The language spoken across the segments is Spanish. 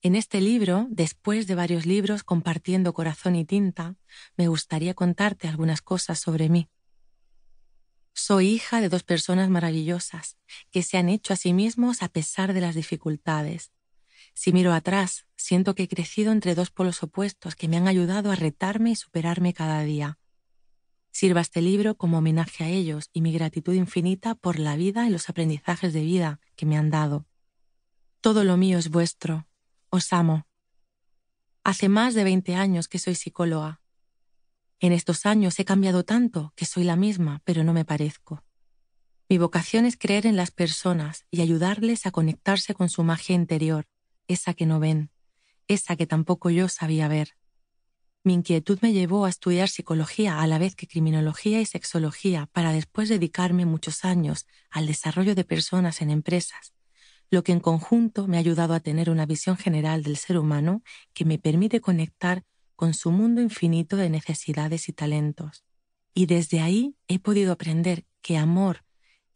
En este libro, después de varios libros compartiendo corazón y tinta, me gustaría contarte algunas cosas sobre mí. Soy hija de dos personas maravillosas que se han hecho a sí mismos a pesar de las dificultades. Si miro atrás, siento que he crecido entre dos polos opuestos que me han ayudado a retarme y superarme cada día. Sirva este libro como homenaje a ellos y mi gratitud infinita por la vida y los aprendizajes de vida que me han dado. Todo lo mío es vuestro. Os amo. Hace más de 20 años que soy psicóloga. En estos años he cambiado tanto que soy la misma, pero no me parezco. Mi vocación es creer en las personas y ayudarles a conectarse con su magia interior, esa que no ven, esa que tampoco yo sabía ver. Mi inquietud me llevó a estudiar psicología a la vez que criminología y sexología para después dedicarme muchos años al desarrollo de personas en empresas, lo que en conjunto me ha ayudado a tener una visión general del ser humano que me permite conectar con su mundo infinito de necesidades y talentos. Y desde ahí he podido aprender que amor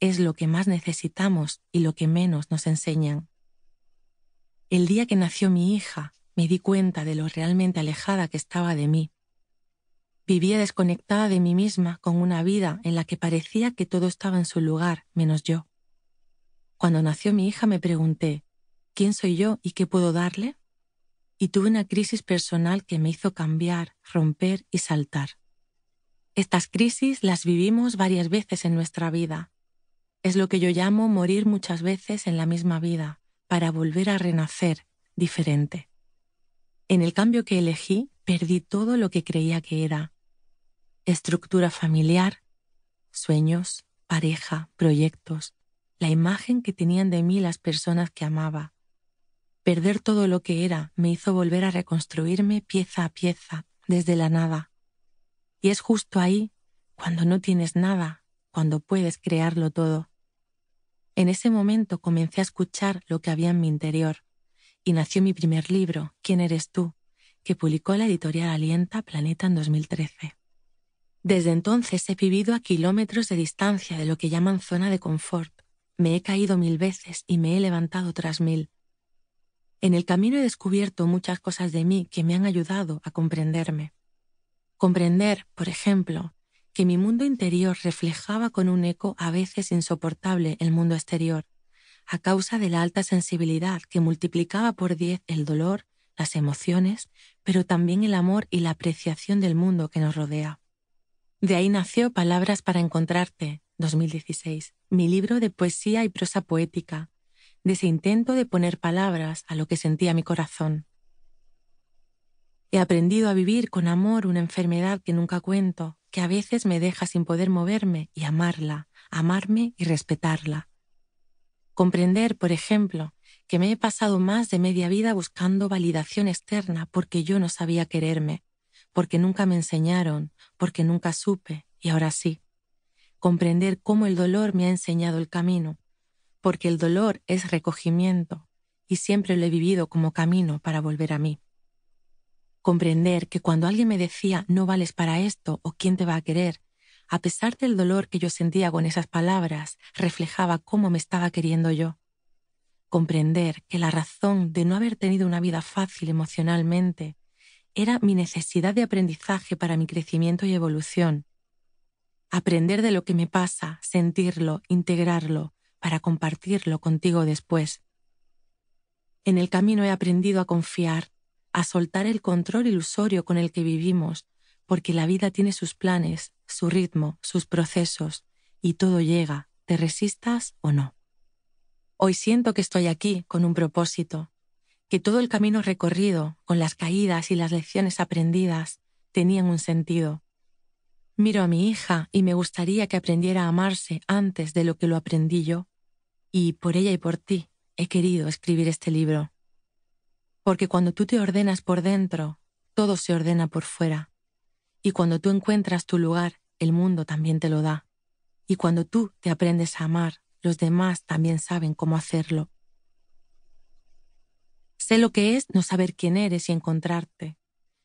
es lo que más necesitamos y lo que menos nos enseñan. El día que nació mi hija, me di cuenta de lo realmente alejada que estaba de mí. Vivía desconectada de mí misma con una vida en la que parecía que todo estaba en su lugar, menos yo. Cuando nació mi hija me pregunté, ¿quién soy yo y qué puedo darle? Y tuve una crisis personal que me hizo cambiar, romper y saltar. Estas crisis las vivimos varias veces en nuestra vida. Es lo que yo llamo morir muchas veces en la misma vida, para volver a renacer diferente. En el cambio que elegí, perdí todo lo que creía que era. Estructura familiar, sueños, pareja, proyectos, la imagen que tenían de mí las personas que amaba. Perder todo lo que era me hizo volver a reconstruirme pieza a pieza, desde la nada. Y es justo ahí, cuando no tienes nada, cuando puedes crearlo todo. En ese momento comencé a escuchar lo que había en mi interior, y nació mi primer libro, ¿Quién eres tú?, que publicó la editorial Alienta Planeta en 2013. Desde entonces he vivido a kilómetros de distancia de lo que llaman zona de confort. Me he caído mil veces y me he levantado otras mil. En el camino he descubierto muchas cosas de mí que me han ayudado a comprenderme. Comprender, por ejemplo, que mi mundo interior reflejaba con un eco a veces insoportable el mundo exterior, a causa de la alta sensibilidad que multiplicaba por diez el dolor, las emociones, pero también el amor y la apreciación del mundo que nos rodea. De ahí nació Palabras para Encontrarte, 2016, mi libro de poesía y prosa poética, de ese intento de poner palabras a lo que sentía mi corazón. He aprendido a vivir con amor una enfermedad que nunca cuento, que a veces me deja sin poder moverme y amarla, amarme y respetarla. Comprender, por ejemplo, que me he pasado más de media vida buscando validación externa porque yo no sabía quererme, porque nunca me enseñaron, porque nunca supe, y ahora sí. Comprender cómo el dolor me ha enseñado el camino, porque el dolor es recogimiento, y siempre lo he vivido como camino para volver a mí. Comprender que cuando alguien me decía no vales para esto o quién te va a querer, a pesar del dolor que yo sentía con esas palabras, reflejaba cómo me estaba queriendo yo. Comprender que la razón de no haber tenido una vida fácil emocionalmente era mi necesidad de aprendizaje para mi crecimiento y evolución. Aprender de lo que me pasa, sentirlo, integrarlo, para compartirlo contigo después. En el camino he aprendido a confiar, a soltar el control ilusorio con el que vivimos, porque la vida tiene sus planes, su ritmo, sus procesos, y todo llega, te resistas o no. Hoy siento que estoy aquí con un propósito, que todo el camino recorrido, con las caídas y las lecciones aprendidas, tenían un sentido. Miro a mi hija y me gustaría que aprendiera a amarse antes de lo que lo aprendí yo, y por ella y por ti he querido escribir este libro. Porque cuando tú te ordenas por dentro, todo se ordena por fuera. Y cuando tú encuentras tu lugar, el mundo también te lo da. Y cuando tú te aprendes a amar, los demás también saben cómo hacerlo. Sé lo que es no saber quién eres y encontrarte,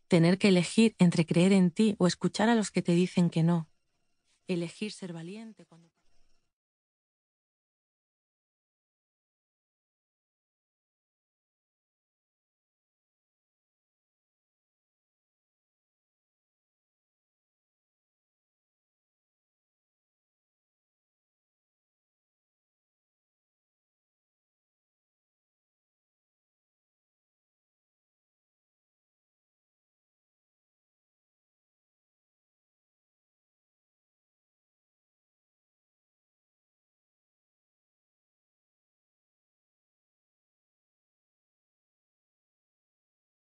tener que elegir entre creer en ti o escuchar a los que te dicen que no, elegir ser valiente cuando...